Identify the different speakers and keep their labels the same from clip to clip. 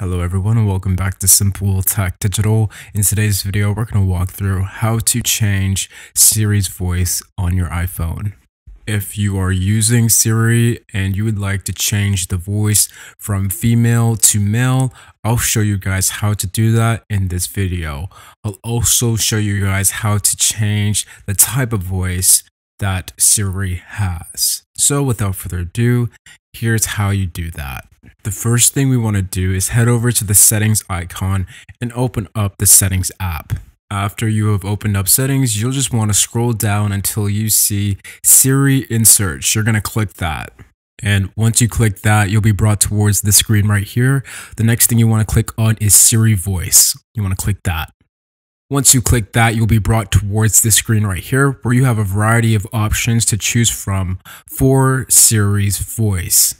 Speaker 1: Hello everyone and welcome back to Simple Tech Digital. In today's video, we're going to walk through how to change Siri's voice on your iPhone. If you are using Siri and you would like to change the voice from female to male, I'll show you guys how to do that in this video. I'll also show you guys how to change the type of voice that Siri has. So without further ado, here's how you do that. The first thing we want to do is head over to the settings icon and open up the settings app. After you have opened up settings, you'll just want to scroll down until you see Siri in search. You're going to click that. And once you click that, you'll be brought towards the screen right here. The next thing you want to click on is Siri voice. You want to click that. Once you click that, you'll be brought towards this screen right here where you have a variety of options to choose from for Siri's voice.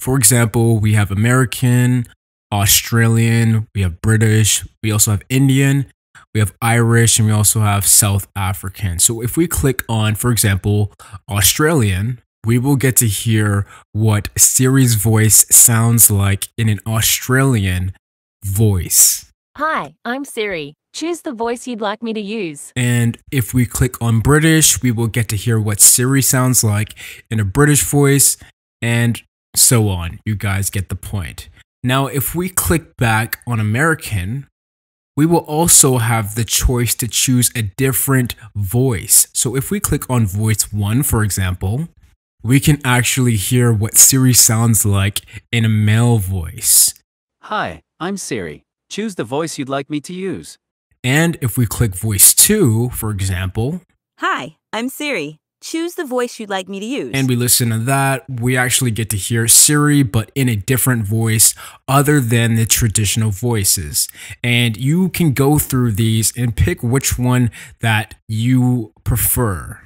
Speaker 1: For example, we have American, Australian, we have British, we also have Indian, we have Irish, and we also have South African. So if we click on, for example, Australian, we will get to hear what Siri's voice sounds like in an Australian voice.
Speaker 2: Hi, I'm Siri. Choose the voice you'd like me to use.
Speaker 1: And if we click on British, we will get to hear what Siri sounds like in a British voice and so on. You guys get the point. Now, if we click back on American, we will also have the choice to choose a different voice. So if we click on voice one, for example, we can actually hear what Siri sounds like in a male voice.
Speaker 3: Hi, I'm Siri. Choose the voice you'd like me to use.
Speaker 1: And if we click voice 2, for example,
Speaker 4: Hi, I'm Siri. Choose the voice you'd like me to use.
Speaker 1: and we listen to that, we actually get to hear Siri, but in a different voice other than the traditional voices. And you can go through these and pick which one that you prefer.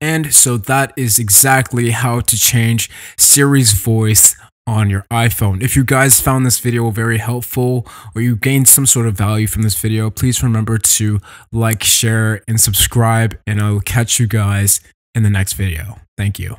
Speaker 1: And so that is exactly how to change Siri's voice on your iPhone. If you guys found this video very helpful or you gained some sort of value from this video, please remember to like, share, and subscribe, and I will catch you guys in the next video. Thank you.